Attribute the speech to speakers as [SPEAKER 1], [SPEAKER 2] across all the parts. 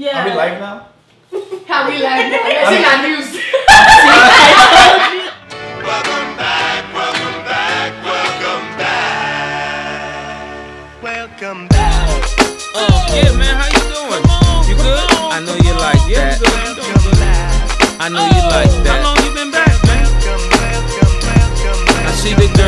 [SPEAKER 1] Yeah.
[SPEAKER 2] Are we live now?
[SPEAKER 3] How we like Let's see our news.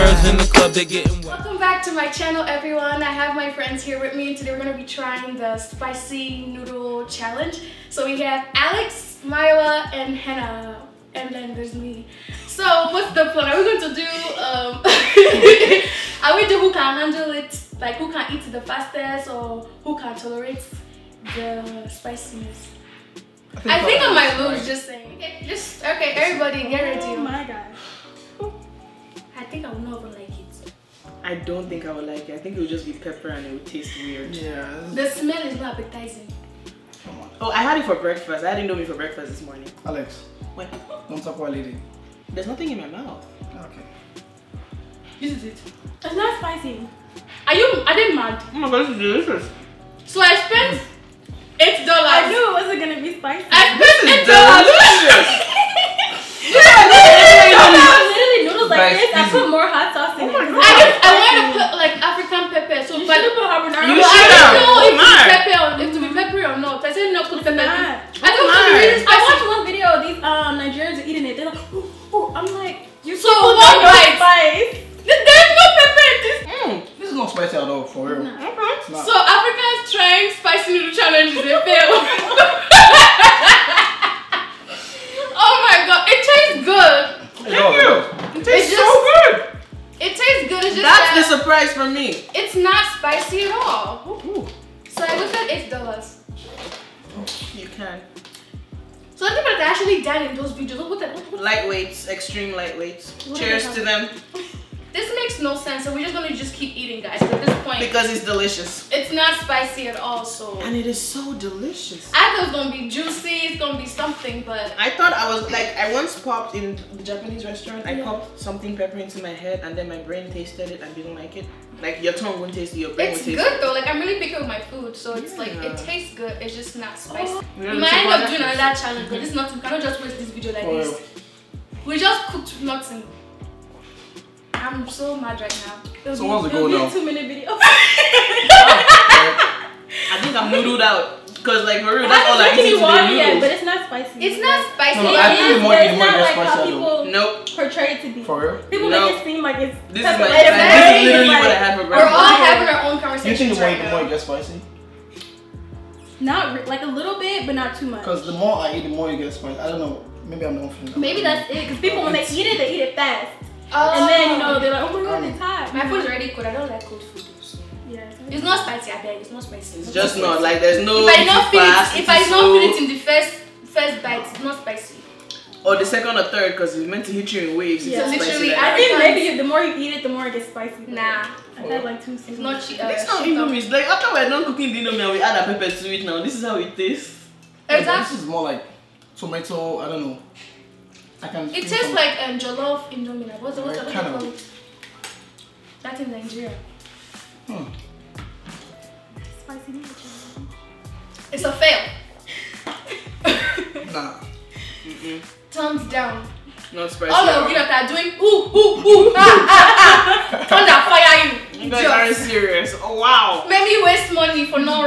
[SPEAKER 4] Girls in the club, they getting wet.
[SPEAKER 3] Welcome back to my channel, everyone. I have my friends here with me, and today we're gonna be trying the spicy noodle challenge. So we have Alex, Myla, and Hannah, and then there's me. So what's the plan? Are we going to do? Um, are we do who can handle it? Like who can eat the fastest, or who can tolerate the spiciness? I think I might lose. Just saying. Okay, just okay. Everybody, get ready.
[SPEAKER 1] Oh my gosh.
[SPEAKER 3] I think I will not even like it.
[SPEAKER 5] I don't think I would like it. I think it would just be pepper and it would taste weird.
[SPEAKER 2] Yeah.
[SPEAKER 3] The smell is not appetizing.
[SPEAKER 2] Come on.
[SPEAKER 5] Oh, I had it for breakfast. I had Indomie for breakfast this morning.
[SPEAKER 2] Alex,
[SPEAKER 5] What?
[SPEAKER 2] don't talk while eating.
[SPEAKER 5] There's nothing in my mouth.
[SPEAKER 2] Okay.
[SPEAKER 3] This is it.
[SPEAKER 1] It's not spicy.
[SPEAKER 3] Are you? I didn't mad.
[SPEAKER 5] Oh my god, this is delicious.
[SPEAKER 3] So I spent eight dollars.
[SPEAKER 1] I knew it wasn't gonna be spicy.
[SPEAKER 3] I spent eight dollars.
[SPEAKER 5] Delicious!
[SPEAKER 1] literally noodles like
[SPEAKER 2] Guys,
[SPEAKER 1] this. I put more hot sauce in oh it.
[SPEAKER 3] I just I want to put like African pepper. So
[SPEAKER 1] You
[SPEAKER 3] but
[SPEAKER 1] should put habanero.
[SPEAKER 5] You
[SPEAKER 3] but I
[SPEAKER 5] should
[SPEAKER 3] didn't know
[SPEAKER 5] Oh
[SPEAKER 3] if it's pepper or if to be peppery or not. I said no put pepper.
[SPEAKER 5] Surprise for me.
[SPEAKER 3] it's not spicy at all.
[SPEAKER 5] Ooh.
[SPEAKER 3] So I looked at eight dollars.
[SPEAKER 5] You can.
[SPEAKER 3] So the people that actually died in those videos, what, the, what, what,
[SPEAKER 5] Lightweights, extreme lightweights.
[SPEAKER 3] What
[SPEAKER 5] Cheers to them
[SPEAKER 3] this makes no sense. So we're just gonna just keep eating, guys. At this point,
[SPEAKER 5] because it's delicious.
[SPEAKER 3] it's not spicy at all. So
[SPEAKER 5] And it is so delicious.
[SPEAKER 3] I thought it was gonna be juicy. It's gonna be something, but
[SPEAKER 5] I thought I was like I once popped in the Japanese restaurant. I popped something pepper into my head, and then my brain tasted it and didn't like it. Like your tongue won't taste it, your brain
[SPEAKER 3] it's
[SPEAKER 5] taste
[SPEAKER 3] good
[SPEAKER 5] it.
[SPEAKER 3] though. Like I'm really picky with my food, so it's like it tastes good. It's just not oh. spicy.
[SPEAKER 5] Oh,
[SPEAKER 3] we might end up doing another challenge, but this is not. We cannot just waste this video like
[SPEAKER 2] For
[SPEAKER 3] this. We just cooked nothing. I'm so mad right now.
[SPEAKER 1] It'll
[SPEAKER 2] So
[SPEAKER 1] be,
[SPEAKER 2] what's
[SPEAKER 1] it'll
[SPEAKER 2] goal
[SPEAKER 1] be
[SPEAKER 2] now?
[SPEAKER 1] a two minute video.
[SPEAKER 5] I think I'm noodled out. Cause like for real, that's all I
[SPEAKER 1] haven't
[SPEAKER 5] eat
[SPEAKER 1] drinking
[SPEAKER 5] today
[SPEAKER 1] yet, but it's not spicy.
[SPEAKER 3] It's not spicy.
[SPEAKER 2] No, no,
[SPEAKER 1] It
[SPEAKER 2] I
[SPEAKER 1] is,
[SPEAKER 2] think the more you-
[SPEAKER 1] it's
[SPEAKER 2] the more
[SPEAKER 1] not
[SPEAKER 2] it
[SPEAKER 1] like
[SPEAKER 2] gets
[SPEAKER 1] how people
[SPEAKER 5] Nope.
[SPEAKER 1] portray it to be.
[SPEAKER 2] For real?
[SPEAKER 1] People
[SPEAKER 5] No.
[SPEAKER 1] make it seem like it's
[SPEAKER 5] This is my
[SPEAKER 1] It's
[SPEAKER 5] this is literally
[SPEAKER 1] like,
[SPEAKER 5] what I had for
[SPEAKER 3] We're
[SPEAKER 5] breakfast.
[SPEAKER 3] all having our own conversation.
[SPEAKER 2] You think the more,
[SPEAKER 3] right
[SPEAKER 2] the more it
[SPEAKER 3] now.
[SPEAKER 2] gets spicy?
[SPEAKER 1] Not like a little bit, but not too much.
[SPEAKER 2] Because the more I eat, the more it gets spicy. I don't know. Maybe I'm the one feeling.
[SPEAKER 1] Maybe that's it. Because people when they eat it, they eat it fast,
[SPEAKER 3] Oh.
[SPEAKER 1] and then you know they're like, oh my god, it's hot.
[SPEAKER 3] my food is already cold. I don't like cold food. So.
[SPEAKER 1] Yeah.
[SPEAKER 3] It's not spicy. I beg. It's not spicy.
[SPEAKER 5] It's just not like there's no
[SPEAKER 3] If I not
[SPEAKER 5] too
[SPEAKER 3] feel
[SPEAKER 5] fast,
[SPEAKER 3] it, if
[SPEAKER 5] too
[SPEAKER 3] I not
[SPEAKER 5] slow.
[SPEAKER 3] feel it in the first first bite, it's not spicy.
[SPEAKER 5] or the second or third because it's meant to hit you in waves.
[SPEAKER 1] Yeah.
[SPEAKER 5] It's
[SPEAKER 3] So
[SPEAKER 5] spicy
[SPEAKER 3] literally,
[SPEAKER 5] like
[SPEAKER 1] I
[SPEAKER 5] that.
[SPEAKER 1] think maybe the more you eat it, the more it gets spicy.
[SPEAKER 3] Nah,
[SPEAKER 1] I had like two
[SPEAKER 3] it's not cheap. Uh,
[SPEAKER 5] Next time
[SPEAKER 3] shit up.
[SPEAKER 5] Indomie is like after we're done cooking the Indomie and we add a pepper to it now. This is how it tastes.
[SPEAKER 2] Yeah,
[SPEAKER 3] Exactly.
[SPEAKER 2] This is more like tomato. I don't know. I can.
[SPEAKER 3] It tastes like um, jollof indomie. Like, What's what's what do you
[SPEAKER 2] Kind of.
[SPEAKER 3] That's in Nigeria.
[SPEAKER 2] Hmm.
[SPEAKER 1] Spicy noodle challenge.
[SPEAKER 3] It's a fail.
[SPEAKER 2] Nah. Mm -mm.
[SPEAKER 3] Thumbs down.
[SPEAKER 5] Not spicy.
[SPEAKER 3] All
[SPEAKER 5] at
[SPEAKER 3] of you that are doing ooh ooh ooh ah ah ah, thunder fire you.
[SPEAKER 5] You guys aren't serious. Oh wow.
[SPEAKER 3] Make me waste money for no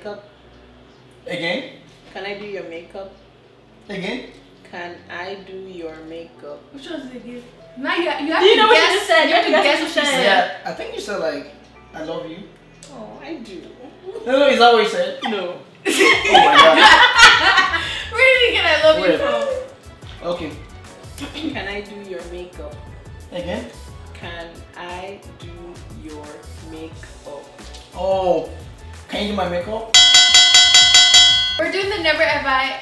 [SPEAKER 5] makeup?
[SPEAKER 2] Again.
[SPEAKER 5] Can I do your makeup?
[SPEAKER 2] Again.
[SPEAKER 5] Can I do your makeup?
[SPEAKER 3] Which one did they give? Now you, you have
[SPEAKER 1] Do you
[SPEAKER 3] to
[SPEAKER 1] know what
[SPEAKER 3] guess.
[SPEAKER 1] she just said?
[SPEAKER 3] You have to guess what she
[SPEAKER 1] said.
[SPEAKER 3] said.
[SPEAKER 2] Yeah. I think you said like, I love you.
[SPEAKER 5] Oh, I do.
[SPEAKER 2] No, no, is that what you said?
[SPEAKER 5] No.
[SPEAKER 2] Oh my god.
[SPEAKER 3] Where did you get I love you from?
[SPEAKER 2] Okay.
[SPEAKER 5] Can I do your makeup?
[SPEAKER 2] Again.
[SPEAKER 5] Can I do your makeup?
[SPEAKER 2] Oh. Can you do my makeup?
[SPEAKER 3] We're doing the never never have I,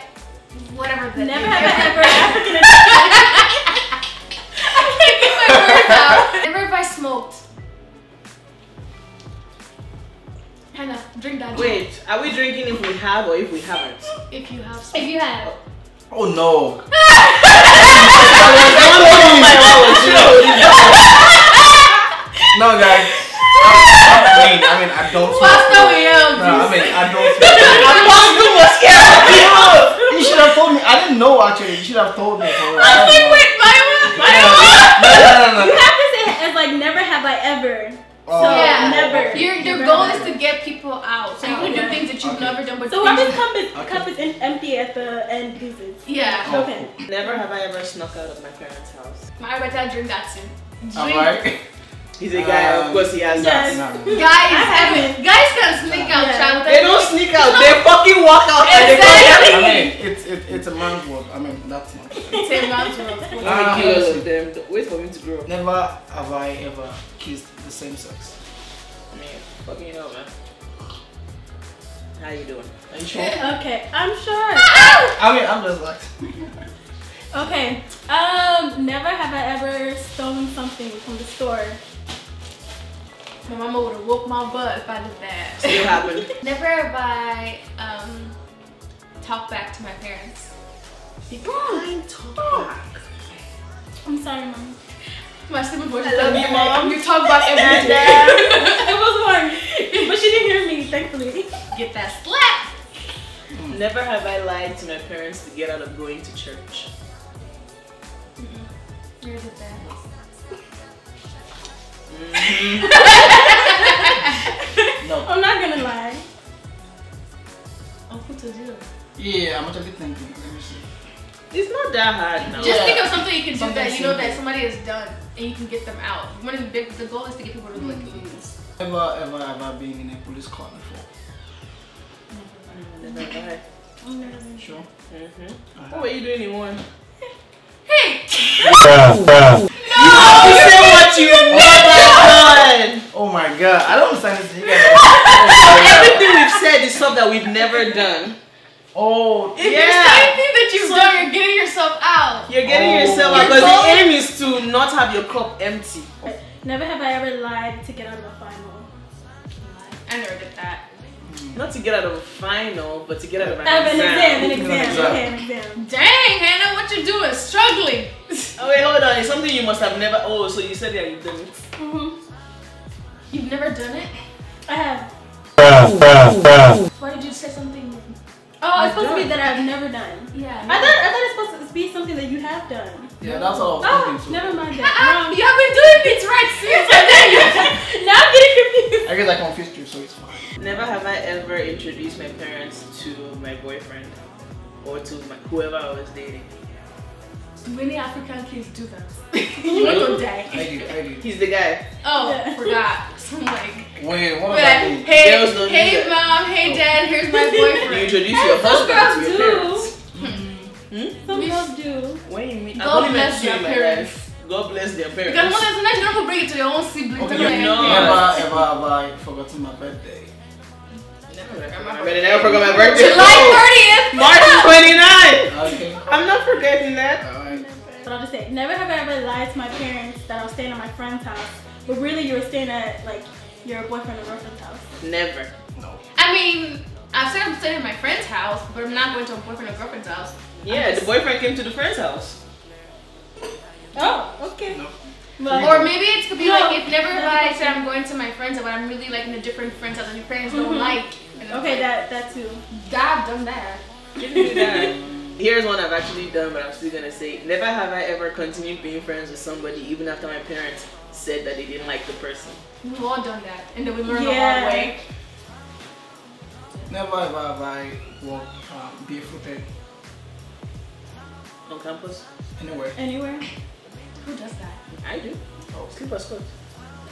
[SPEAKER 3] whatever. The
[SPEAKER 1] Never have. I ever African
[SPEAKER 3] I can't get my words out. Never have I smoked. Hannah, drink that. drink.
[SPEAKER 5] Wait, are we drinking if we have or if we haven't?
[SPEAKER 3] If you have
[SPEAKER 1] If you have.
[SPEAKER 2] Oh no. No, guys. I'm, I'm. I mean, I don't smoke.
[SPEAKER 3] Pastor William.
[SPEAKER 2] No, I mean, I don't smoke.
[SPEAKER 5] Apostle was scared.
[SPEAKER 2] You should have told me. I didn't know actually. You should have told me. For real.
[SPEAKER 3] I was like, wait, my
[SPEAKER 2] No, no, no,
[SPEAKER 1] You have to say as like never have I ever.
[SPEAKER 2] Oh,
[SPEAKER 1] So
[SPEAKER 3] Yeah.
[SPEAKER 1] never.
[SPEAKER 3] Your, your goal is to get people out. So you can do things that you've
[SPEAKER 2] Okay.
[SPEAKER 3] never done, but
[SPEAKER 1] So whoever's cup is,
[SPEAKER 2] Okay.
[SPEAKER 1] cup is empty at the end loses.
[SPEAKER 3] Yeah.
[SPEAKER 2] Oh,
[SPEAKER 1] Okay.
[SPEAKER 5] Never have I ever snuck out of my parents' house.
[SPEAKER 3] My better drink that soon.
[SPEAKER 2] All
[SPEAKER 3] Drink.
[SPEAKER 2] Right.
[SPEAKER 5] He's a guy, of
[SPEAKER 2] Um,
[SPEAKER 5] course he has
[SPEAKER 1] yes.
[SPEAKER 5] that.
[SPEAKER 2] No.
[SPEAKER 3] Guys,
[SPEAKER 1] I
[SPEAKER 3] I mean,
[SPEAKER 1] haven't.
[SPEAKER 3] guys can sneak out,
[SPEAKER 1] Yeah.
[SPEAKER 3] child.
[SPEAKER 5] They don't sneak out, they fucking walk out and they
[SPEAKER 3] Exactly.
[SPEAKER 5] go
[SPEAKER 2] I mean, it's it, it's a man's world. I mean, that's not.
[SPEAKER 3] Same amount of
[SPEAKER 5] Let me kill of them. Wait for me to grow. Up.
[SPEAKER 2] Never have I ever kissed the same sex.
[SPEAKER 5] I mean, fucking you know, man. How you doing?
[SPEAKER 2] Are you sure?
[SPEAKER 1] Okay, I'm sure.
[SPEAKER 2] I mean, I'm just like.
[SPEAKER 1] Okay. Um, never have I ever stolen something from the store.
[SPEAKER 3] My mama would have whooped my butt if I did that.
[SPEAKER 5] Still happened.
[SPEAKER 3] Never have I um, talked back to my parents.
[SPEAKER 1] I'm sorry, mom.
[SPEAKER 3] My stupid voice
[SPEAKER 5] I
[SPEAKER 3] is
[SPEAKER 5] love
[SPEAKER 3] like,
[SPEAKER 5] you, Mom.
[SPEAKER 3] You talk about every
[SPEAKER 1] And, uh, it was one, but she didn't hear me, thankfully.
[SPEAKER 3] Get that slap.
[SPEAKER 5] Never have I lied to my parents to get out of going to church.
[SPEAKER 3] You're the best.
[SPEAKER 2] No.
[SPEAKER 1] I'm not gonna lie.
[SPEAKER 3] Oh, put to do?
[SPEAKER 2] Yeah, I'm actually thinking. Let me see.
[SPEAKER 5] It's not that hard now.
[SPEAKER 3] Just
[SPEAKER 2] Yeah.
[SPEAKER 3] think of something you can do
[SPEAKER 2] Something
[SPEAKER 3] that you know that somebody has done and you can get them out. One of the big, the goal is to get people to like lose.
[SPEAKER 2] Ever, ever, ever been in a police car before?
[SPEAKER 5] Never have I.
[SPEAKER 2] Sure.
[SPEAKER 5] Mhm. What were you doing in one?
[SPEAKER 3] Hey!
[SPEAKER 5] You say what you never done.
[SPEAKER 2] Oh my god, I don't understand this. You.
[SPEAKER 5] Everything we've said is stuff that we've never done.
[SPEAKER 2] oh,
[SPEAKER 3] If you're
[SPEAKER 5] Yeah.
[SPEAKER 3] saying things that you've done, you're getting yourself out.
[SPEAKER 5] You're getting
[SPEAKER 2] Oh.
[SPEAKER 5] yourself out because the aim is to not have your cup empty.
[SPEAKER 1] Never have I ever lied to get out of a final.
[SPEAKER 3] I never did that.
[SPEAKER 5] Not to get out of a final, but to get out of an
[SPEAKER 1] Out of an exam, an
[SPEAKER 2] An
[SPEAKER 1] exam.
[SPEAKER 2] exam.
[SPEAKER 1] Okay, an exam.
[SPEAKER 3] Dang, Hannah, what you doing? Struggling.
[SPEAKER 5] Oh wait, hold on. It's something you must have never. Oh, so you said that you've done it.
[SPEAKER 1] hmm
[SPEAKER 3] You've never done it?
[SPEAKER 1] I have.
[SPEAKER 3] Why did you say something?
[SPEAKER 1] Oh, it's supposed to be that I've never done.
[SPEAKER 3] Yeah.
[SPEAKER 1] I thought I thought it's supposed to be something that you have done.
[SPEAKER 2] yeah, that's all I was
[SPEAKER 1] Oh,
[SPEAKER 2] thinking. So.
[SPEAKER 1] never mind
[SPEAKER 3] Uh-uh,
[SPEAKER 1] that.
[SPEAKER 3] you have been doing it right since. and then you-
[SPEAKER 1] now I'm getting confused.
[SPEAKER 2] I guess I confused you, so it's fine.
[SPEAKER 5] Never have I ever introduced my parents to my boyfriend or to my, whoever I was dating.
[SPEAKER 3] Many African kids do that. you will
[SPEAKER 2] I
[SPEAKER 3] die.
[SPEAKER 2] did, I did.
[SPEAKER 5] He's the guy.
[SPEAKER 3] Oh,
[SPEAKER 1] Yeah.
[SPEAKER 3] forgot. So I'm like,
[SPEAKER 2] Wait, what
[SPEAKER 3] we're like hey,
[SPEAKER 5] Girls don't
[SPEAKER 3] hey
[SPEAKER 5] that.
[SPEAKER 3] mom, hey dad, here's my
[SPEAKER 5] You
[SPEAKER 3] boyfriend.
[SPEAKER 5] introduce your
[SPEAKER 1] some
[SPEAKER 5] husband
[SPEAKER 1] girls
[SPEAKER 5] to your
[SPEAKER 1] do.
[SPEAKER 5] parents. Hmm?
[SPEAKER 1] Some girls do.
[SPEAKER 5] When you meet,
[SPEAKER 3] God bless
[SPEAKER 5] met two
[SPEAKER 3] their
[SPEAKER 5] in my
[SPEAKER 3] parents.
[SPEAKER 5] God bless their parents.
[SPEAKER 3] Because one sometimes you don't have to bring it to your own siblings.
[SPEAKER 2] Okay,
[SPEAKER 3] Tell them
[SPEAKER 5] no.
[SPEAKER 3] anything
[SPEAKER 2] Ever, ever have forgotten my birthday?
[SPEAKER 5] Never forgot my birthday. Never forgot my birthday.
[SPEAKER 3] July 30th.
[SPEAKER 5] March 29th.
[SPEAKER 2] Okay.
[SPEAKER 5] I'm not forgetting that.
[SPEAKER 2] Alright.
[SPEAKER 1] But I'll just say, never have I ever lied to my parents that I was staying at my friend's house, but really you were staying at like your boyfriend or girlfriend's house.
[SPEAKER 5] Never.
[SPEAKER 2] No.
[SPEAKER 3] I mean, I've said I'm staying at my friend's house, but I'm not going to a boyfriend or girlfriend's house.
[SPEAKER 5] Yeah, the boyfriend came to the friend's house.
[SPEAKER 1] Oh, okay.
[SPEAKER 2] No.
[SPEAKER 1] But,
[SPEAKER 3] Or maybe it could be
[SPEAKER 1] No,
[SPEAKER 3] like if never
[SPEAKER 1] that's
[SPEAKER 3] have I said I'm going to my friends, but I'm really like in a different friend's house and your parents don't
[SPEAKER 1] Mhm.
[SPEAKER 3] like. And
[SPEAKER 1] okay,
[SPEAKER 3] like,
[SPEAKER 1] that that too.
[SPEAKER 3] I've done that.
[SPEAKER 5] Didn't do that. Here's one I've actually done, but I'm still gonna say: Never have I ever continued being friends with somebody even after my parents said that they didn't like the person.
[SPEAKER 3] We've all done that, and then we learn the hard way.
[SPEAKER 2] Never ever have I walked um, barefooted
[SPEAKER 5] On campus,
[SPEAKER 2] anywhere.
[SPEAKER 1] Anywhere.
[SPEAKER 3] Who does that?
[SPEAKER 5] I do. Oh, slipper skirt.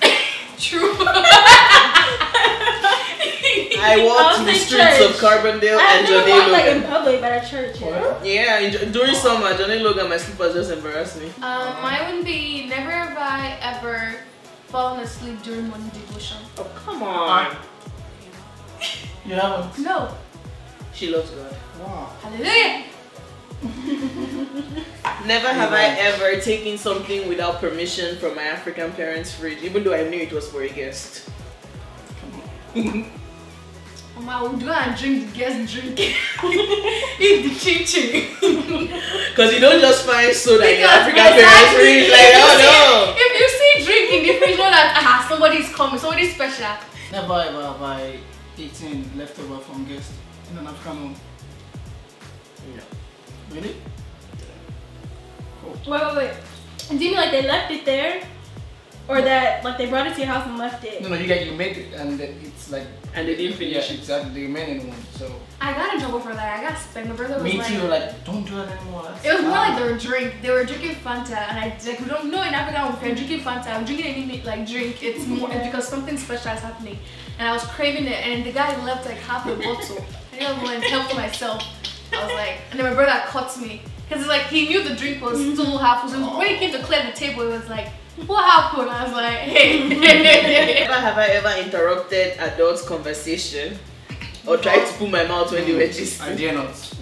[SPEAKER 3] True.
[SPEAKER 5] I walked
[SPEAKER 1] I'll
[SPEAKER 5] the streets
[SPEAKER 1] church.
[SPEAKER 5] of Carbondale
[SPEAKER 1] I've
[SPEAKER 5] and
[SPEAKER 1] never
[SPEAKER 5] Johnny
[SPEAKER 1] walked like in public, but at church. Yeah.
[SPEAKER 2] What?
[SPEAKER 5] Yeah, in, Jo- during summer, John A. Logan, my slippers just embarrassed me.
[SPEAKER 3] Um, mine would be never have I ever fallen asleep during morning devotion.
[SPEAKER 5] Oh, come on.
[SPEAKER 2] You haven't?
[SPEAKER 3] No.
[SPEAKER 5] She loves God.
[SPEAKER 2] Wow.
[SPEAKER 3] Hallelujah.
[SPEAKER 5] Never have I ever taken something without permission from my African parents' fridge, even though I knew it was for a guest.
[SPEAKER 3] Mama, we'll do and drink the guest drink. Eat the chin chin.
[SPEAKER 5] Because you don't just find soda in your
[SPEAKER 3] Because
[SPEAKER 5] African parents'
[SPEAKER 3] exactly,
[SPEAKER 5] fridge.
[SPEAKER 3] if
[SPEAKER 5] Like,
[SPEAKER 3] you
[SPEAKER 5] oh
[SPEAKER 3] see- If you see drink in the fridge, know that ah, somebody's coming, somebody's special.
[SPEAKER 2] Never ever have I eaten leftover from guests in an African home.
[SPEAKER 5] no.
[SPEAKER 2] Really?
[SPEAKER 1] Wait, wait, wait. Do you mean like they left it there? Or that like they brought it to your house and left it?
[SPEAKER 2] No, no, you get you make it and it's like
[SPEAKER 5] And they didn't finish it.
[SPEAKER 2] exactly the remaining one. So
[SPEAKER 3] I got in trouble for that. I got spanked. My brother was
[SPEAKER 2] me
[SPEAKER 3] like,
[SPEAKER 2] too. Like don't do that anymore. That's
[SPEAKER 3] It was more like they were drink. They were drinking Fanta, and I like we don't know in Africa when you're drinking Fanta, I'm drinking any like drink. It's more it's because something special is happening, and I was craving it, and the guy left like half a bottle. I didn't want to help myself. I was like, and then my brother caught me because like he knew the drink was mm-hmm. still half. So when he came to clear the table, it was like, what happened? I was like, hey.
[SPEAKER 5] Never have I ever interrupted adults' conversation or tried to put my mouth when they were mm. just.
[SPEAKER 2] I dare not.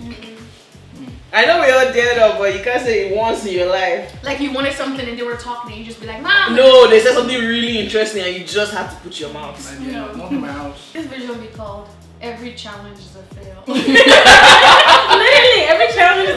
[SPEAKER 5] I know we all did it, but you can't say it once in your life.
[SPEAKER 3] like you wanted something and they were talking, and you just be like, mom.
[SPEAKER 5] No, they said something really interesting and you just have to put your mouth.
[SPEAKER 2] I dare not. Not in my house.
[SPEAKER 3] This video will be called "Every Challenge is a Fail."
[SPEAKER 1] Literally, every challenge